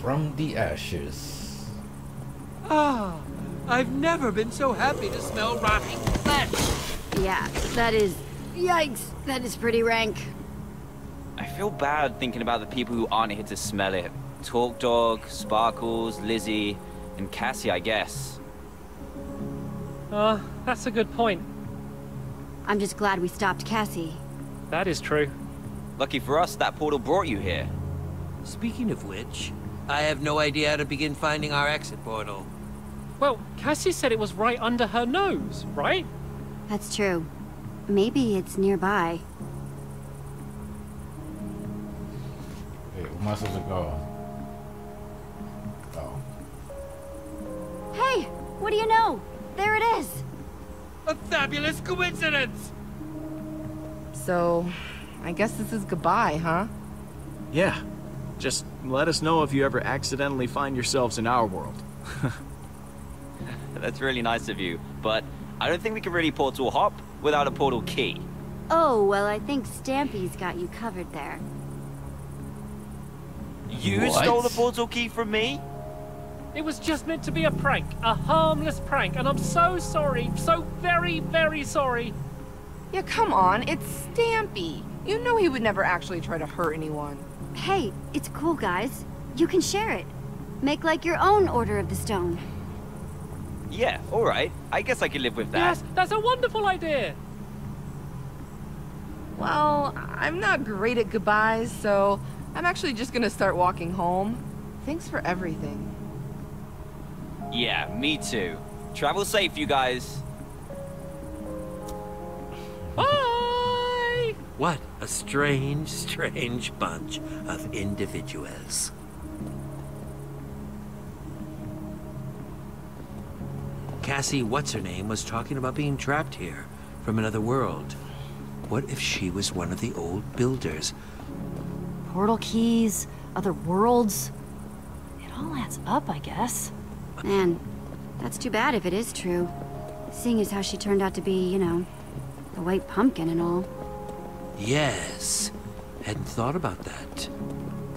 from the ashes. Ah, I've never been so happy to smell rotting flesh. Yeah, that is... Yikes, that is pretty rank. I feel bad thinking about the people who aren't here to smell it. Talk Dog, Sparklez, Lizzie, and Cassie, I guess. Uh, that's a good point. I'm just glad we stopped Cassie. That is true. Lucky for us, that portal brought you here. Speaking of which, I have no idea how to begin finding our exit portal. Well, Cassie said it was right under her nose, right? That's true. Maybe it's nearby. Wait, where am I supposed to go? Oh. Hey, what do you know? There it is. A fabulous coincidence! So, I guess this is goodbye, huh? Yeah. Just let us know if you ever accidentally find yourselves in our world. That's really nice of you, but I don't think we can really portal hop without a portal key. Oh, well, I think Stampy's got you covered there. You What? stole the portal key from me? It was just meant to be a prank, a harmless prank, and I'm so sorry, so very, very sorry. Yeah, come on, it's Stampy. You know he would never actually try to hurt anyone. Hey, it's cool, guys. You can share it. Make like your own Order of the Stone. Yeah, alright. I guess I can live with that. Yes, that's a wonderful idea. Well, I'm not great at goodbyes, so I'm actually just gonna start walking home. Thanks for everything. Yeah, me too. Travel safe, you guys. What a strange, strange bunch of individuals. Cassie, what's her name, was talking about being trapped here from another world. What if she was one of the old builders? Portal keys, other worlds. It all adds up, I guess. Man, that's too bad if it is true. Seeing as how she turned out to be, you know, the white pumpkin and all. Yes. Hadn't thought about that.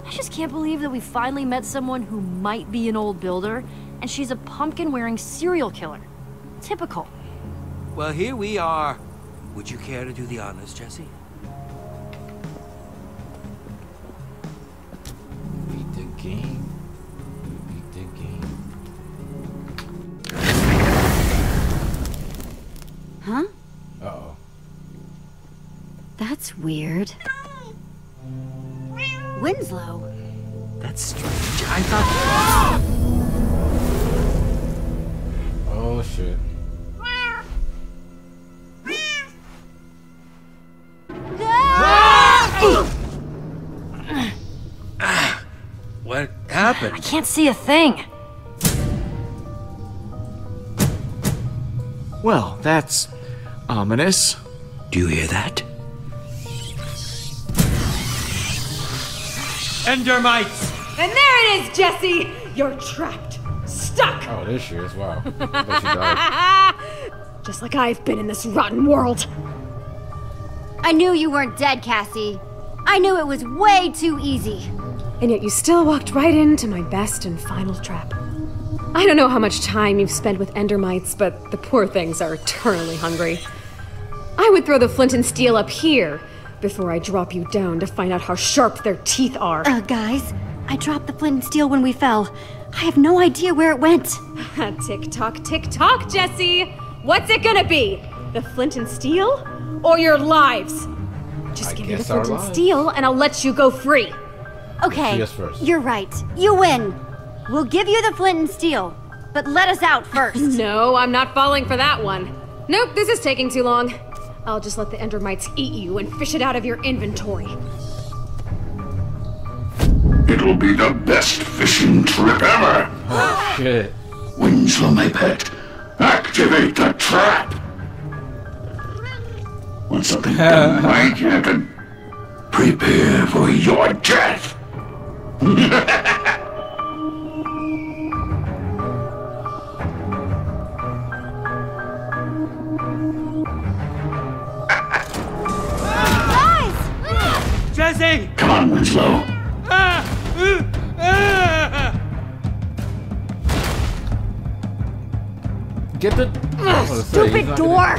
I just can't believe that we finally met someone who might be an old builder, and she's a pumpkin-wearing serial killer. Typical. Well, here we are. Would you care to do the honors, Jesse? Beat the game. That's weird. Winslow. That's strange. I thought... Oh, shit. What happened? I can't see a thing. Well, that's ominous. Do you hear that? Endermites! And there it is, Jesse! You're trapped. Stuck! Oh, there she is. Wow. I thought she died. Just like I've been in this rotten world. I knew you weren't dead, Cassie. I knew it was way too easy. And yet you still walked right into my best and final trap. I don't know how much time you've spent with Endermites, but the poor things are eternally hungry. I would throw the flint and steel up here before I drop you down to find out how sharp their teeth are. Uh, guys, I dropped the flint and steel when we fell. I have no idea where it went. tick tock, tick tock, Jesse! What's it gonna be? The flint and steel? Or your lives? Just I give me the flint and lives. steel and I'll let you go free. Okay, See first. you're right. You win. We'll give you the flint and steel, but let us out first. No, I'm not falling for that one. Nope, this is taking too long. I'll just let the Endermites eat you and fish it out of your inventory. It'll be the best fishing trip ever. Oh, shit. Winslow, my pet, activate the trap. Want something done right, Captain? Prepare for your death. Winslow. Get the stupid door!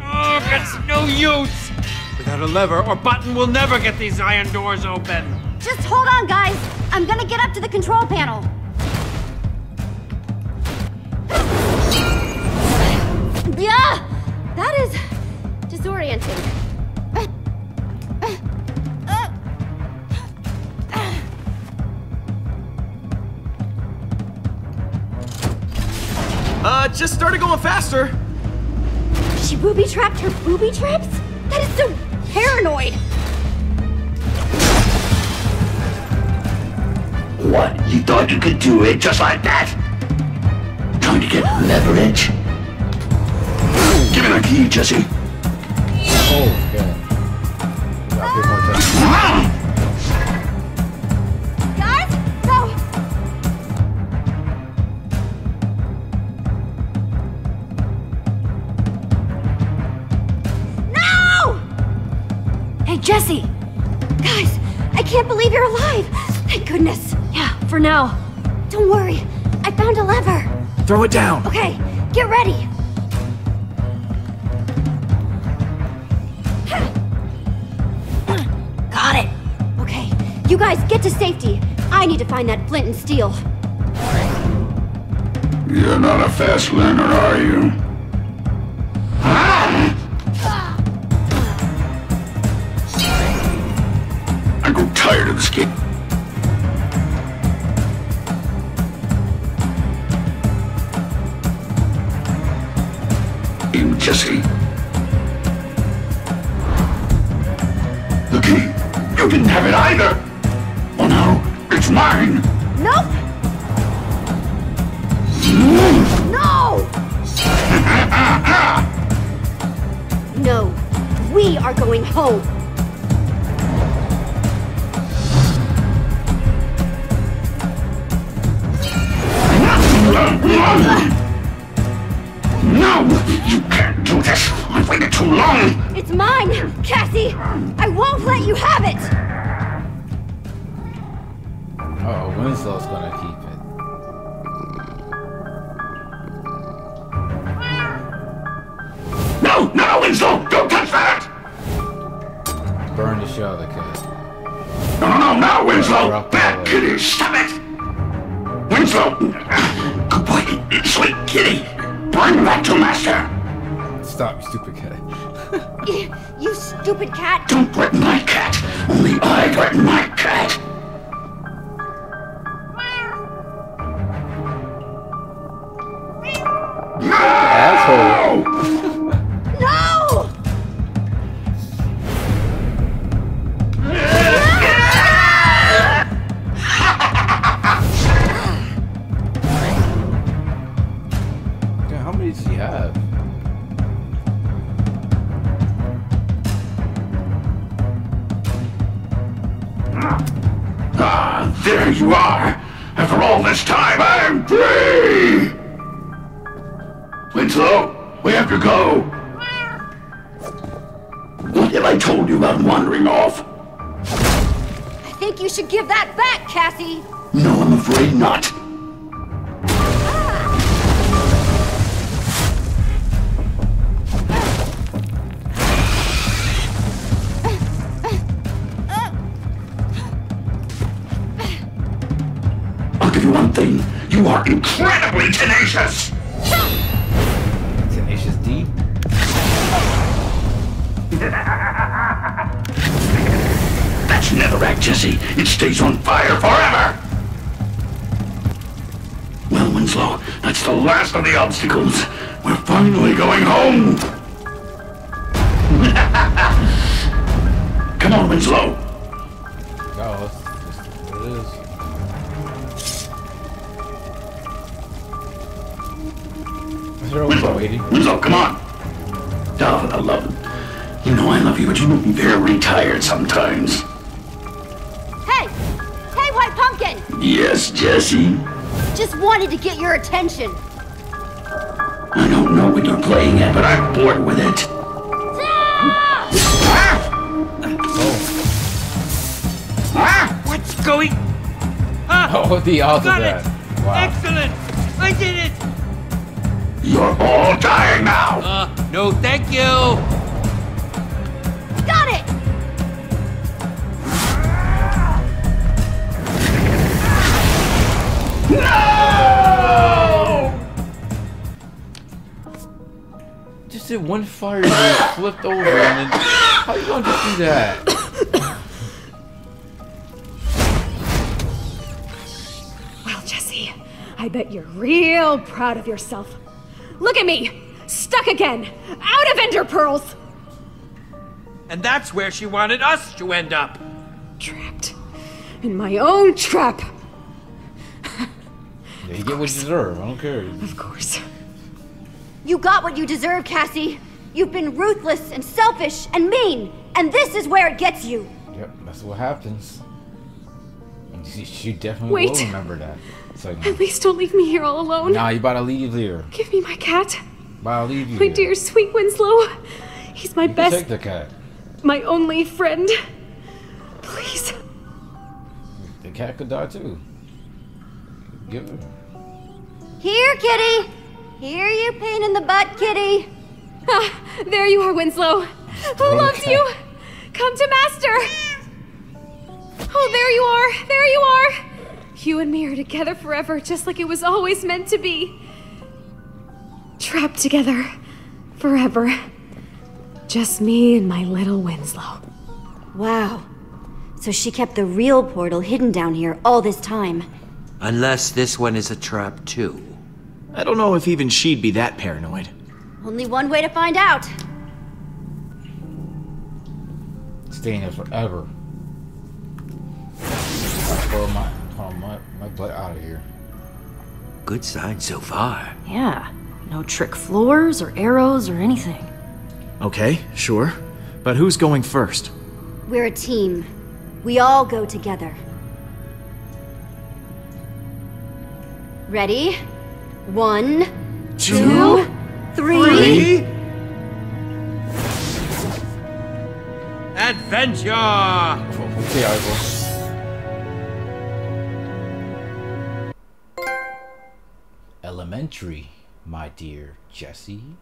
Oh, that's no use! Without a lever or button, we'll never get these iron doors open. Just hold on, guys. I'm gonna get up to the control panel. Yeah! That is disorienting. Uh, just started going faster. She booby trapped her booby traps? That is so paranoid. What? You thought you could do it just like that? Trying to get leverage? Give me the key, Jesse. Oh, yeah. Jesse! Guys, I can't believe you're alive. Thank goodness. Yeah, for now. Don't worry. I found a lever. Throw it down. Okay, get ready. Got it. Okay, you guys get to safety. I need to find that flint and steel. You're not a fast learner, are you? Grow tired of this kid. You, Jesse. The key. You didn't have it either. Oh no, it's mine. Nope. No! No, we are going home. No! You can't do this! I've waited too long! It's mine, Cassie. I won't let you have it. Uh oh, Winslow's gonna keep it. No! No, Winslow! Don't touch that! Burn the shit out of the kid. No, no, no, no, Winslow! Drop Bad kitty, stop it! Winslow! Good boy, sweet kitty! Bring that to Master! Stop, you stupid cat. Y- You stupid cat. Don't threaten my cat! Only I threaten my cat! This time, I'm free! Winslow, we have to go! What have I told you about wandering off? I think you should give that back, Cassie. No, I'm afraid not. Are incredibly tenacious! Tenacious D? That's Netherrack, Jesse. It stays on fire forever! Well, Winslow, that's the last of the obstacles. We're finally going home! Come on, Winslow. They're always waiting. Winslow, come on. Oh, for the love of... You know I love you, but you make me very tired sometimes. Hey! Hey, White Pumpkin! Yes, Jesse? Just wanted to get your attention. I don't know what you're playing at, but I'm bored with it. Ah! What's going? Oh, the odds of Got that. it! Wow. Excellent! I did it! You're all dying now! Uh, no thank you! Got it! No! Just did one fire and flipped over and then how you gonna just do that? Well, Jesse, I bet you're real proud of yourself. Look at me! Stuck again! Out of Ender Pearls! And that's where she wanted us to end up. Trapped. In my own trap! Yeah, you get what you deserve. I don't care. Of course. You got what you deserve, Cassie. You've been ruthless and selfish and mean, and this is where it gets you. Yep, that's what happens. And she, she definitely will remember that. It's like, At least don't leave me here all alone. nah, you about to leave here. Give me my cat. About to leave you My here. dear sweet Winslow. He's my You can best, take the cat. my only friend. Please. The cat could die too. Give it. Here, kitty. Here, you pain in the butt, kitty. Ah, there you are, Winslow. Who loves you? Come to Master. Oh, there you are. There you are. You and me are together forever, just like it was always meant to be. Trapped together forever. Just me and my little Winslow. Wow. So she kept the real portal hidden down here all this time. Unless this one is a trap too. I don't know if even she'd be that paranoid. Only one way to find out. Staying there forever. Throw my, throw my, my butt out of here. Good sign so far. Yeah. No trick floors or arrows or anything. Okay, sure. But who's going first? We're a team. We all go together. Ready? One, two, three. Adventure! Oh, okay, Ivor. Elementary, my dear Jesse.